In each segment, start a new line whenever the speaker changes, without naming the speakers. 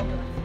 program.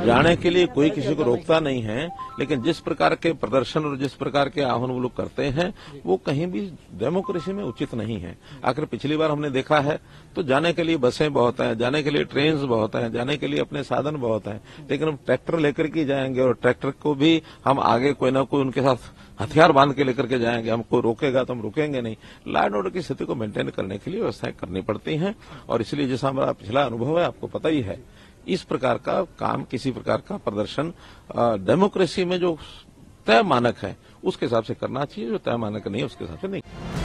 जाने के लिए कोई किसी को रोकता नहीं है, लेकिन जिस प्रकार के प्रदर्शन और जिस प्रकार के आह्वान वो लोग करते हैं, वो कहीं भी डेमोक्रेसी में उचित नहीं है। आखिर पिछली बार हमने देखा है तो जाने के लिए बसें बहुत हैं, जाने के लिए ट्रेन बहुत हैं, जाने के लिए अपने साधन बहुत हैं, लेकिन हम ट्रैक्टर लेकर के जाएँगे और ट्रैक्टर को भी हम आगे कोई ना कोई उनके साथ हथियार बाँध के लेकर के जाएँगे, हमको रोकेगा तो हम रुकेंगे नहीं। लॉ एंड ऑर्डर की स्थिति को मेंटेन करने के लिए व्यवस्थाएँ करनी पड़ती हैं, और इसलिए जैसा हमारा पिछला अनुभव है, आपको पता ही है इस प्रकार का काम, किसी प्रकार का प्रदर्शन डेमोक्रेसी में जो तय मानक है, उसके हिसाब से करना चाहिए, जो तय मानक नहीं है, उसके हिसाब से नहीं।